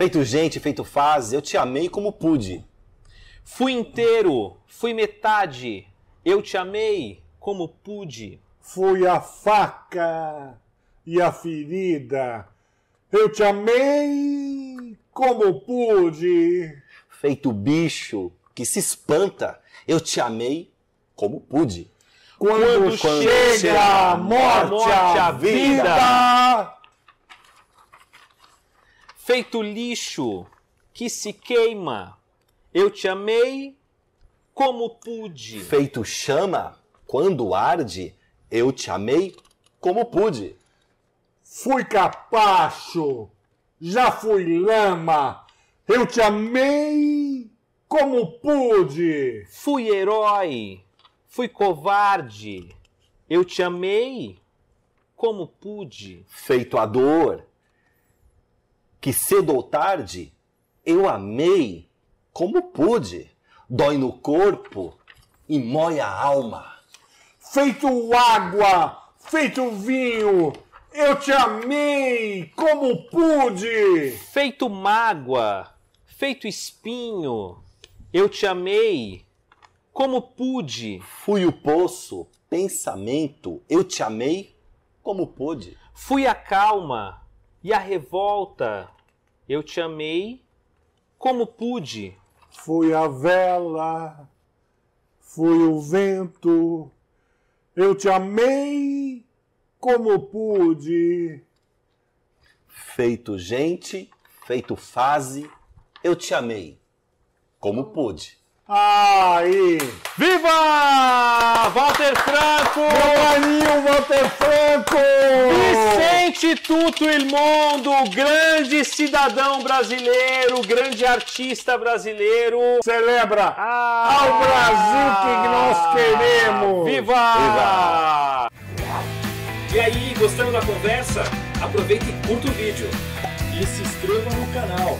Feito gente, feito fase, eu te amei como pude. Fui inteiro, fui metade, eu te amei como pude. Fui a faca e a ferida, eu te amei como pude. Feito bicho que se espanta, eu te amei como pude. Quando, Quando chega, chega a morte, morte a vida, vida. Feito lixo que se queima, eu te amei como pude. Feito chama, quando arde, eu te amei como pude. fui capacho, já fui lama, eu te amei como pude. Fui herói, fui covarde, eu te amei como pude. Feito a dor, que cedo ou tarde, eu amei como pude. Dói no corpo e mói a alma. Feito água, feito vinho, eu te amei como pude. Feito mágoa, feito espinho, eu te amei como pude. Fui o poço, pensamento, eu te amei como pude. Fui a calma e a revolta, eu te amei como pude. Fui a vela, fui o vento, eu te amei como pude. Feito gente, feito fase, eu te amei como pude. Aí! Viva! Walter Franco! Meu maninho Walter Franco! Vicente Tuto Ilmondo, grande cidadão brasileiro, grande artista brasileiro. Celebra Ah, ao Brasil que nós queremos! Viva! E aí, gostando da conversa? Aproveita e curta o vídeo. E se inscreva no canal.